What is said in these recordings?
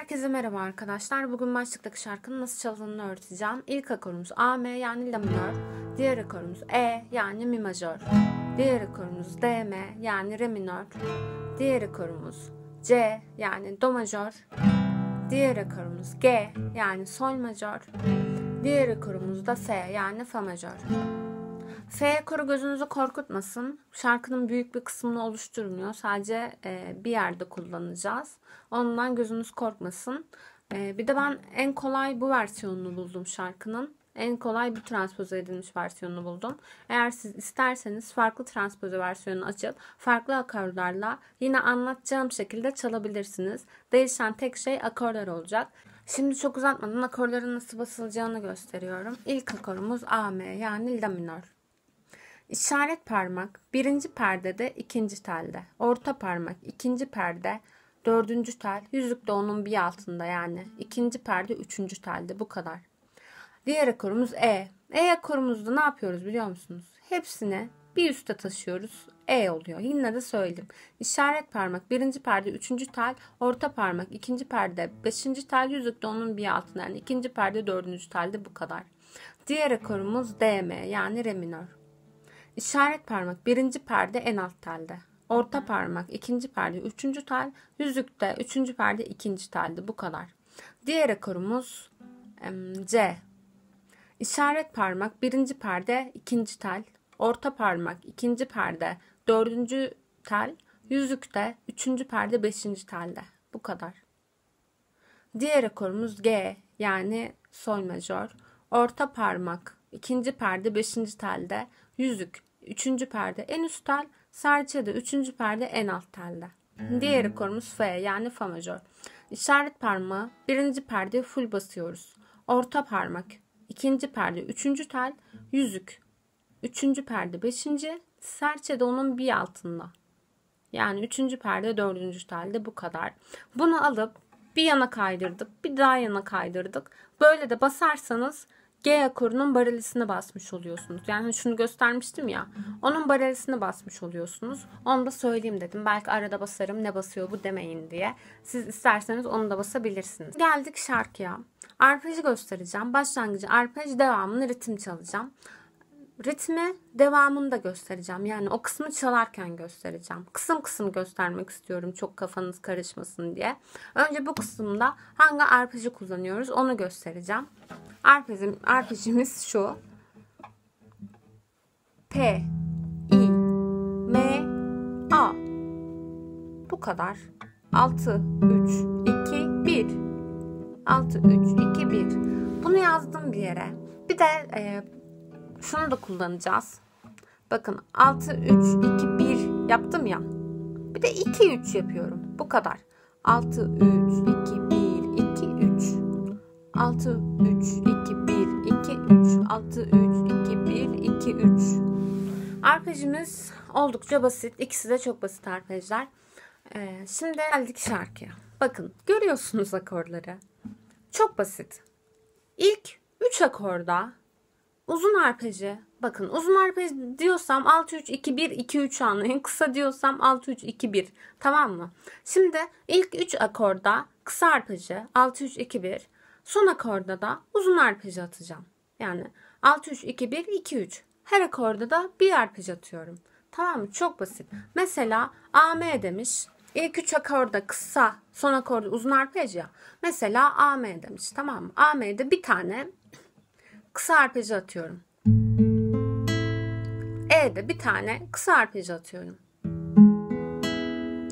Herkese merhaba arkadaşlar. Bugün başlıktaki şarkının nasıl çalındığını öğreteceğim. İlk akorumuz A, M yani La minör. Diğer akorumuz E yani Mi majör. Diğer akorumuz D, M yani Re minör. Diğer akorumuz C yani Do majör. Diğer akorumuz G yani Sol majör. Diğer akorumuz da F yani Fa majör. F koru gözünüzü korkutmasın. Şarkının büyük bir kısmını oluşturmuyor. Sadece e, bir yerde kullanacağız. Ondan gözünüz korkmasın. E, bir de ben en kolay bu versiyonunu buldum şarkının. En kolay bu transpoze edilmiş versiyonunu buldum. Eğer siz isterseniz farklı transpoze versiyonunu açıp farklı akorlarla yine anlatacağım şekilde çalabilirsiniz. Değişen tek şey akorlar olacak. Şimdi çok uzatmadan akorların nasıl basılacağını gösteriyorum. İlk akorumuz A, M yani La minör. İşaret parmak birinci perdede ikinci telde. Orta parmak ikinci perde dördüncü tel. Yüzük de onun bir altında yani. ikinci perde üçüncü telde bu kadar. Diğer akorumuz E. E akorumuzda ne yapıyoruz biliyor musunuz? Hepsini bir üste taşıyoruz. E oluyor. Yine de söyleyeyim. İşaret parmak birinci perde üçüncü tel, orta parmak ikinci perde beşinci tel, yüzük de onun bir altında yani ikinci perde dördüncü telde bu kadar. Diğer akorumuz DM yani re minör. İşaret parmak birinci perde en alt telde. Orta parmak ikinci perde üçüncü tel. Yüzükte üçüncü perde ikinci telde. Bu kadar. Diğer akorumuz C. İşaret parmak birinci perde ikinci tel. Orta parmak ikinci perde dördüncü tel. Yüzükte üçüncü perde beşinci telde. Bu kadar. Diğer akorumuz G yani sol majör. Orta parmak ikinci perde beşinci telde. Yüzük üçüncü perde en üst tel, serçe de üçüncü perde en alt telde. Diğer akorumuz F yani Fa majör. İşaret parmağı birinci perde full basıyoruz. Orta parmak ikinci perde üçüncü tel, yüzük üçüncü perde beşinci, serçe de onun bir altında. Yani üçüncü perde dördüncü telde bu kadar. Bunu alıp bir yana kaydırdık, bir daha yana kaydırdık. Böyle de basarsanız G akorunun barelisine basmış oluyorsunuz. Yani şunu göstermiştim ya. Onun barelisine basmış oluyorsunuz. Onu da söyleyeyim dedim. Belki arada basarım ne basıyor bu demeyin diye. Siz isterseniz onu da basabilirsiniz. Geldik şarkıya. Arpej'i göstereceğim. Başlangıcı arpej devamını ritim çalacağım. Ritmi devamını da göstereceğim. Yani o kısmı çalarken göstereceğim. Kısım kısım göstermek istiyorum çok kafanız karışmasın diye. Önce bu kısımda hangi arpej'i kullanıyoruz onu göstereceğim. Arpejim, arpejimiz şu. P, I, M, A. Bu kadar. 6, 3, 2, 1. 6, 3, 2, 1. Bunu yazdım bir yere. Bir de e, şunu da kullanacağız. Bakın 6, 3, 2, 1 yaptım ya. Bir de 2, 3 yapıyorum. Bu kadar. 6, 3, 2, 1, 2, 3. 6 3 2 1 2 3 6 3 2 1 2 3 Arpejimiz oldukça basit. İkisi de çok basit arpejler. Ee, şimdi geldik şarkıya. Bakın görüyorsunuz akorları. Çok basit. İlk 3 akorda uzun arpeji. Bakın uzun arpej diyorsam 6 3 2 1 2 3 anlayın. Kısa diyorsam 6 3 2 1. Tamam mı? Şimdi ilk 3 akorda kısa arpeji 6 3 2 1 Son akorda da uzun arpej atacağım. Yani 6 3 2 1 2 3. Her akorda da bir arpej atıyorum. Tamam mı? Çok basit. Mesela AM demiş. İlk üç akorda kısa, son akorda uzun arpej ya. Mesela AM demiş. Tamam mı? AM'de bir tane kısa arpej atıyorum. E'de bir tane kısa arpej atıyorum.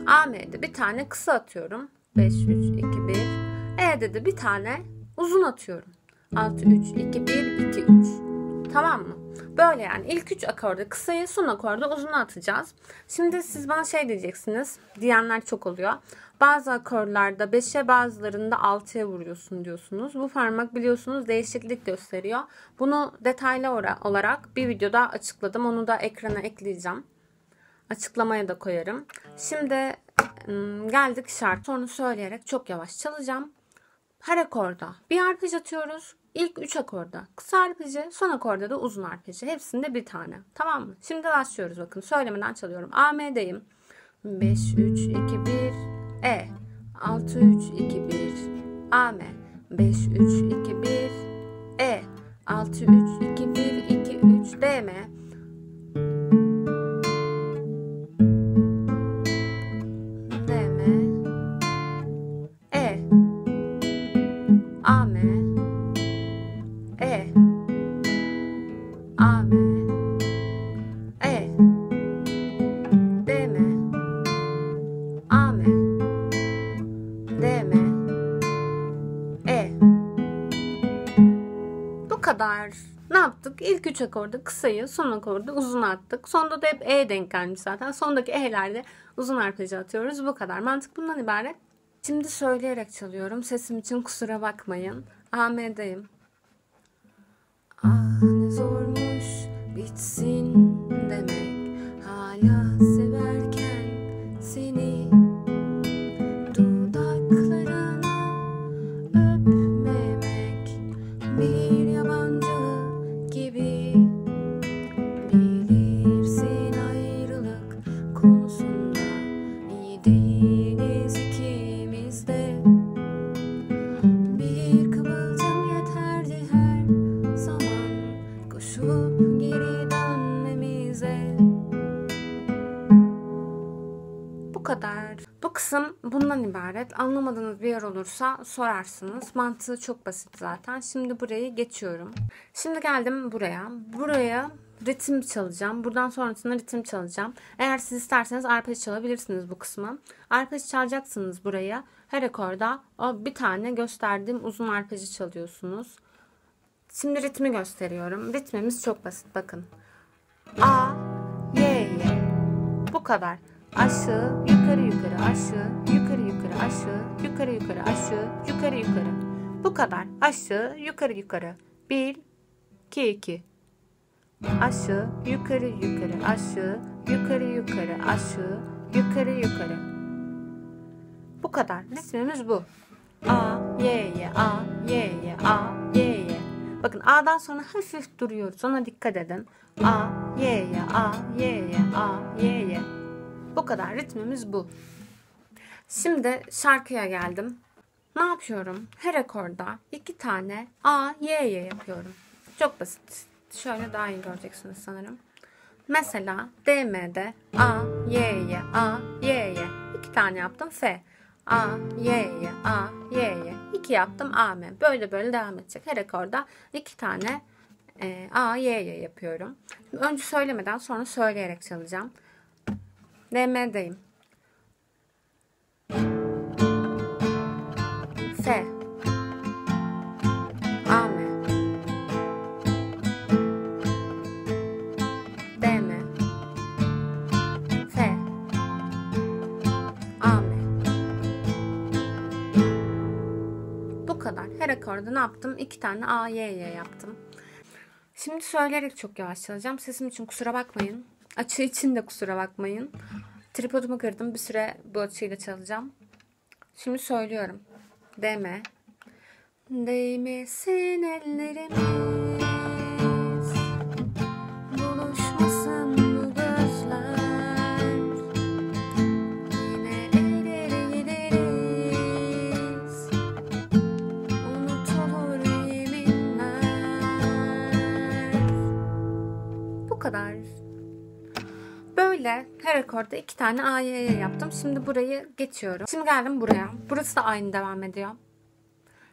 AM'de bir tane kısa atıyorum. 5 3 2 1. E'de de bir tane uzun atıyorum. 6 3 2 1 2 3. Tamam mı? Böyle yani ilk 3 akorda kısayı son akorda uzun atacağız. Şimdi siz bana şey diyeceksiniz. Diyenler çok oluyor. Bazı akorlarda 5'e bazılarında 6'ya vuruyorsun diyorsunuz. Bu parmak biliyorsunuz değişiklik gösteriyor. Bunu detaylı olarak bir videoda açıkladım. Onu da ekrana ekleyeceğim. Açıklamaya da koyarım. Şimdi geldik şart. Sonra söyleyerek çok yavaş çalacağım. Her akorda bir arpej atıyoruz. İlk 3 akorda kısa arpeji, son akorda da uzun arpeji. Hepsinde bir tane. Tamam mı? Şimdi başlıyoruz bakın. Söylemeden çalıyorum. AM'deyim. 5 3 2 1 E 6 3 2 1 A, M. 5, 3, 2, 1, E. 6, 3, 2, 1, 2, 3, D. Ne yaptık? İlk üç akorda kısayı, son akorda uzun attık. Sonda da hep E denk gelmiş zaten. Sondaki E'lerde uzun arpeci atıyoruz. Bu kadar. Mantık bundan ibaret. Şimdi söyleyerek çalıyorum. Sesim için kusura bakmayın. AM'deyim. Ah ne zormuş bitsin demek ibaret. Anlamadığınız bir yer olursa sorarsınız. Mantığı çok basit zaten. Şimdi burayı geçiyorum. Şimdi geldim buraya. Buraya ritim çalacağım. Buradan sonrasında ritim çalacağım. Eğer siz isterseniz arpej çalabilirsiniz bu kısmı. Arpej çalacaksınız buraya. Her akorda o bir tane gösterdiğim uzun arpeji çalıyorsunuz. Şimdi ritmi gösteriyorum. Ritmimiz çok basit bakın. A, Y, Y. Bu kadar. Aşağı, yukarı yukarı, aşağı, yukarı yukarı, aşağı, yukarı yukarı, aşağı, yukarı yukarı. Bu kadar. Aşağı, yukarı yukarı. 1, 2, 2. Aşağı, yukarı yukarı, aşağı, yukarı yukarı, aşağı, yukarı yukarı. Bu kadar. Ritmimiz bu. A, Y, Y, A, Y, Y, A, Y, Y. Bakın A'dan sonra hafif duruyoruz. Ona dikkat edin. A, Y, Y, A, Y, Y, A, Y, Y. Bu kadar. Ritmimiz bu. Şimdi şarkıya geldim. Ne yapıyorum? Her akorda iki tane A, Y, Y yapıyorum. Çok basit. Şöyle daha iyi göreceksiniz sanırım. Mesela DM'de A, Y, Y, A, Y, Y. İki tane yaptım F. A, Y, Y, A, Y, Y. İki yaptım A, M. Böyle böyle devam edecek. Her akorda iki tane e, A, Y, Y yapıyorum. Şimdi önce söylemeden sonra söyleyerek çalacağım. DM'deyim. F. A, M. D, M. F. A, M. Bu kadar. Her akorda ne yaptım? İki tane A, Y, Y yaptım. Şimdi söyleyerek çok yavaş çalacağım. Sesim için kusura bakmayın. Açı için de kusura bakmayın. Tripodumu kırdım. Bir süre bu açıyla çalacağım. Şimdi söylüyorum. Deme. Değmesin ellerimiz. Buluşmasın Böyle her akorda iki tane A, Y, Y yaptım. Şimdi burayı geçiyorum. Şimdi geldim buraya. Burası da aynı devam ediyor.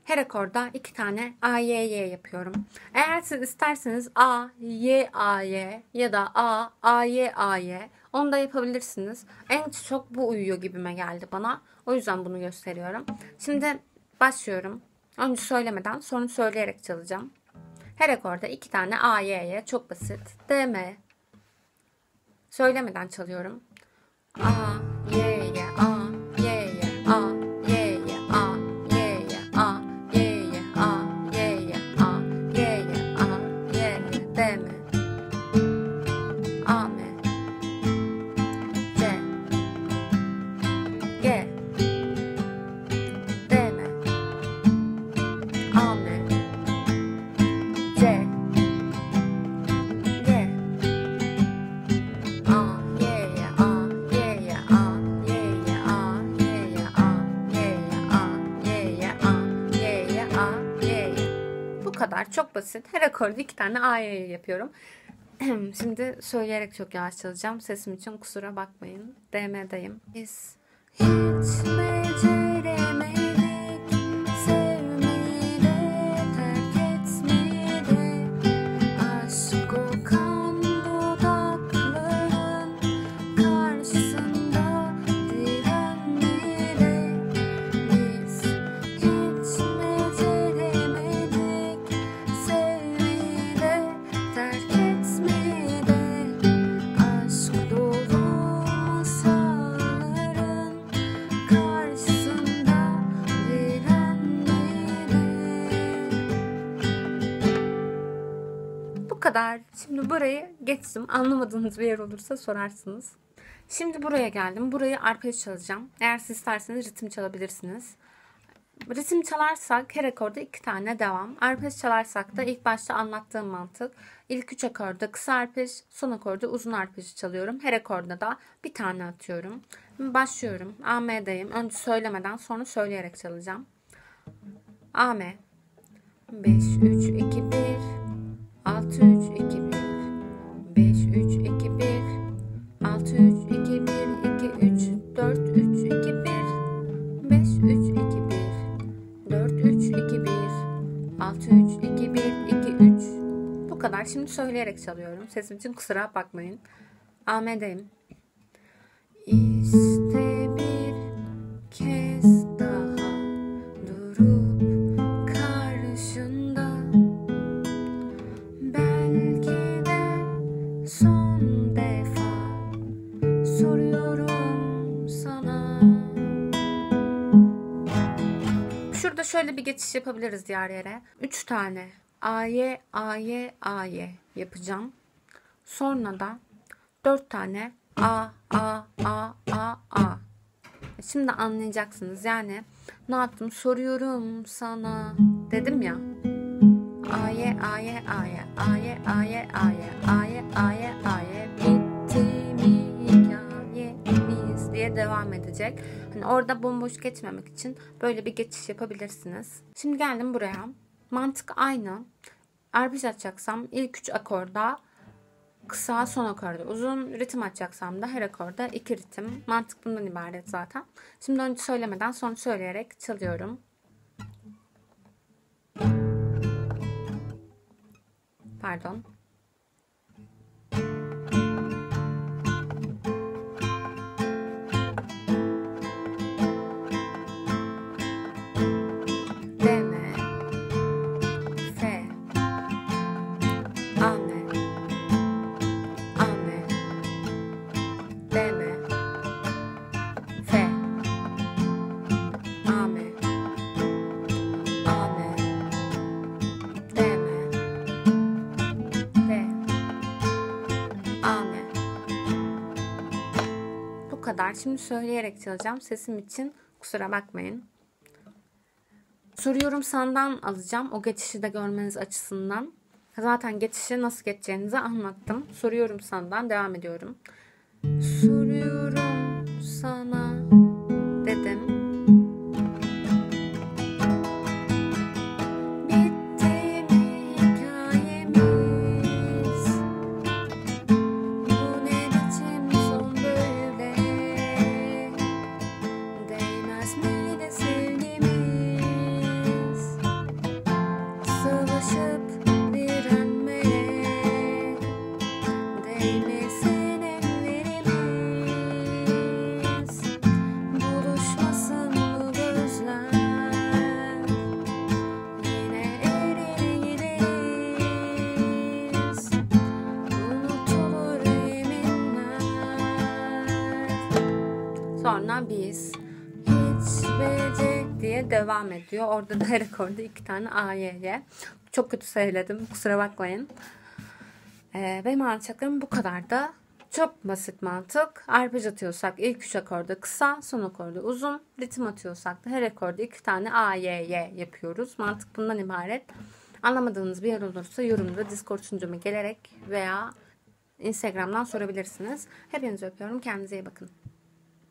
Her akorda iki tane A, Y, Y yapıyorum. Eğer siz isterseniz A, Y, A, Y ya da A, A, Y, A, Y onu da yapabilirsiniz. En çok bu uyuyor gibime geldi bana. O yüzden bunu gösteriyorum. Şimdi başlıyorum. Önce söylemeden sonra söyleyerek çalacağım. Her akorda iki tane A, Y, Y çok basit. D, M. Söylemeden çalıyorum. A, Y, Y, A, Y, Y, A, Y, Y, A, Y, Y, A, Y, Y, A, Y, Y, A, Y, Y, A, Y, Y, D, M. A, M. C. G. D, M. A, M. C. Çok basit. Her akorda iki tane A'ya yapıyorum. Şimdi söyleyerek çok yavaş çalacağım. Sesim için kusura bakmayın. DM'deyim. Biz hiç beceremedik kadar. Şimdi burayı geçtim. Anlamadığınız bir yer olursa sorarsınız. Şimdi buraya geldim. Burayı arpej çalacağım. Eğer siz isterseniz ritim çalabilirsiniz. Ritim çalarsak her akorda iki tane devam. Arpej çalarsak da ilk başta anlattığım mantık. İlk üç akorda kısa arpej, son akorda uzun arpeji çalıyorum. Her akorda da bir tane atıyorum. Başlıyorum. A, M'deyim. Önce söylemeden sonra söyleyerek çalacağım. A, M. 5, 3, 2, 1. 6, 3, 2, 1. 5, 3, 2, 1. 6, 3, 2, 1. 2, 3, 4, 3, 2, 1. 5, 3, 2, 1. 4, 3, 2, 1. 6, 3, 2, 1. 2, 3. Bu kadar. Şimdi söyleyerek çalıyorum. Sesim için kusura bakmayın. Ahmet'eyim. İşte bir geçiş yapabiliriz diğer yere. Üç tane A'ye, A'ye, A'ye yapacağım. Sonra da dört tane A, A, A, A, A. Şimdi anlayacaksınız. Yani ne yaptım? Soruyorum sana dedim ya. Aye, aye, aye, aye, aye, aye, aye, aye, aye, bitti mi hikayemiz diye devam edecek. Hani orada bomboş geçmemek için böyle bir geçiş yapabilirsiniz. Şimdi geldim buraya. Mantık aynı. Arpej açacaksam ilk üç akorda kısa son akorda uzun ritim açacaksam da her akorda iki ritim. Mantık bundan ibaret zaten. Şimdi önce söylemeden sonra söyleyerek çalıyorum. Pardon. Kadar. Şimdi söyleyerek çalacağım. Sesim için kusura bakmayın. Soruyorum sandan alacağım. O geçişi de görmeniz açısından. Zaten geçişi nasıl geçeceğinizi anlattım. Soruyorum sandan devam ediyorum. Soruyorum sana diye devam ediyor. Orada da her akorda iki tane A, Y, Y. Çok kötü söyledim. Kusura bakmayın. Ee, benim anlatacaklarım bu kadar da. Çok basit mantık. Arpej atıyorsak ilk üç akorda kısa, son akorda uzun. Ritim atıyorsak da her akorda iki tane A, Y, Y yapıyoruz. Mantık bundan ibaret. Anlamadığınız bir yer olursa yorumda Discord sunucuma gelerek veya Instagram'dan sorabilirsiniz. Hepinizi öpüyorum. Kendinize iyi bakın.